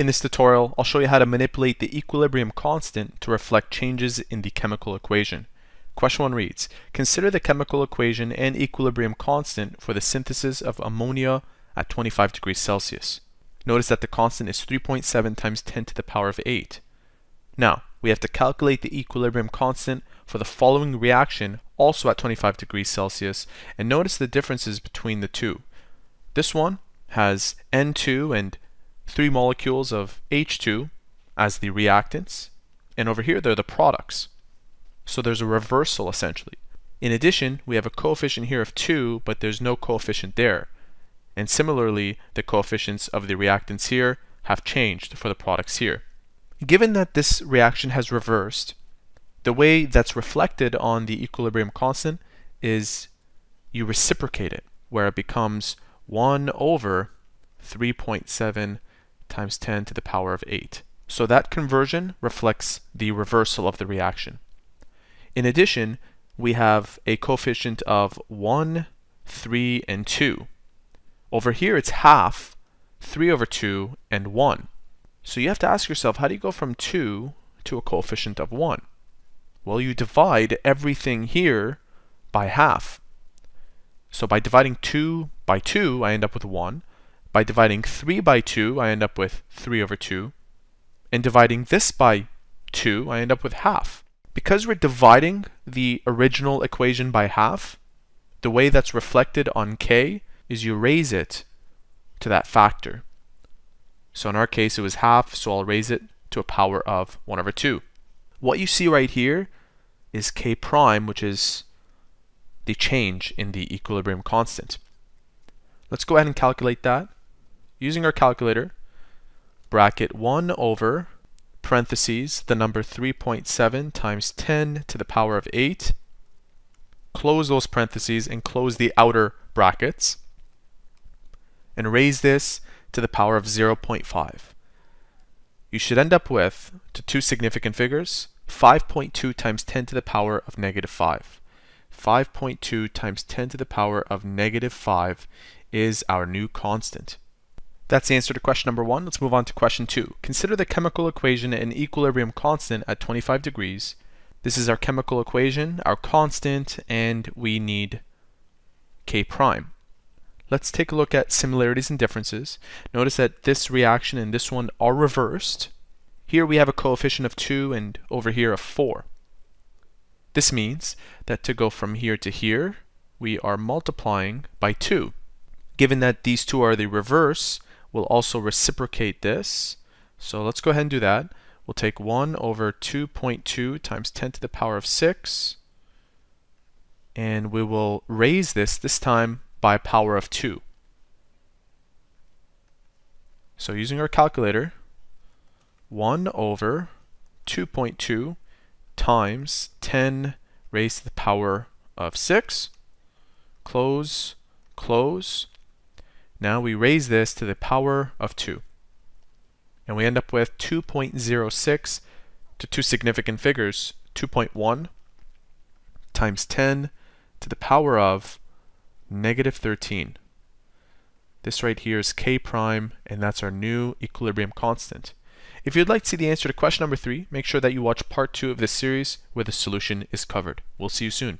In this tutorial, I'll show you how to manipulate the equilibrium constant to reflect changes in the chemical equation. Question 1 reads, Consider the chemical equation and equilibrium constant for the synthesis of ammonia at 25 degrees Celsius. Notice that the constant is 3.7 times 10 to the power of 8. Now, we have to calculate the equilibrium constant for the following reaction also at 25 degrees Celsius and notice the differences between the two. This one has N2 and three molecules of H2 as the reactants and over here they're the products. So there's a reversal essentially. In addition, we have a coefficient here of 2 but there's no coefficient there. And similarly, the coefficients of the reactants here have changed for the products here. Given that this reaction has reversed, the way that's reflected on the equilibrium constant is you reciprocate it, where it becomes 1 over 3.7 times 10 to the power of 8. So that conversion reflects the reversal of the reaction. In addition, we have a coefficient of 1, 3, and 2. Over here it's half, 3 over 2, and 1. So you have to ask yourself, how do you go from 2 to a coefficient of 1? Well, you divide everything here by half. So by dividing 2 by 2, I end up with 1. By dividing 3 by 2, I end up with 3 over 2. And dividing this by 2, I end up with half. Because we're dividing the original equation by half, the way that's reflected on k is you raise it to that factor. So in our case, it was half, so I'll raise it to a power of 1 over 2. What you see right here is k prime, which is the change in the equilibrium constant. Let's go ahead and calculate that. Using our calculator, bracket 1 over parentheses the number 3.7 times 10 to the power of 8. Close those parentheses and close the outer brackets. And raise this to the power of 0.5. You should end up with, to two significant figures, 5.2 times 10 to the power of negative 5. 5.2 times 10 to the power of negative 5 is our new constant. That's the answer to question number one. Let's move on to question two. Consider the chemical equation and equilibrium constant at 25 degrees. This is our chemical equation, our constant, and we need K prime. Let's take a look at similarities and differences. Notice that this reaction and this one are reversed. Here we have a coefficient of 2 and over here of 4. This means that to go from here to here, we are multiplying by 2. Given that these two are the reverse, we'll also reciprocate this. So let's go ahead and do that. We'll take 1 over 2.2 times 10 to the power of 6. And we will raise this, this time by power of 2. So using our calculator, 1 over 2.2 times 10 raised to the power of 6. Close, close. Now we raise this to the power of 2. And we end up with 2.06 to two significant figures, 2.1 times 10 to the power of negative 13. This right here is k prime, and that's our new equilibrium constant. If you'd like to see the answer to question number three, make sure that you watch part two of this series where the solution is covered. We'll see you soon.